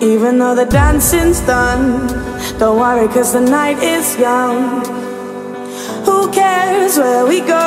Even though the dancing's done Don't worry cause the night is young Who cares where we go?